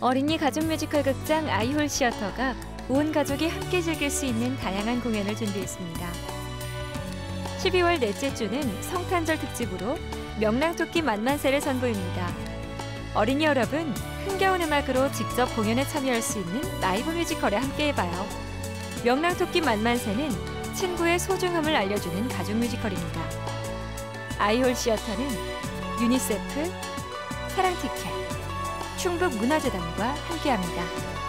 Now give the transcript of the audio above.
어린이 가족 뮤지컬 극장 아이홀 시어터가 온 가족이 함께 즐길 수 있는 다양한 공연을 준비했습니다. 12월 넷째 주는 성탄절 특집으로 명랑토끼 만만세를 선보입니다. 어린이 여러분, 흥겨운 음악으로 직접 공연에 참여할 수 있는 라이브 뮤지컬에 함께 해봐요. 명랑토끼 만만세는 친구의 소중함을 알려주는 가족 뮤지컬입니다. 아이홀 시어터는 유니세프, 사랑티켓, 충북문화재단과 함께합니다.